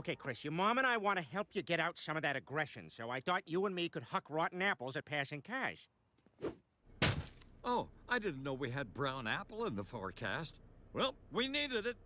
Okay, Chris, your mom and I want to help you get out some of that aggression, so I thought you and me could huck rotten apples at passing cars. Oh, I didn't know we had brown apple in the forecast. Well, we needed it.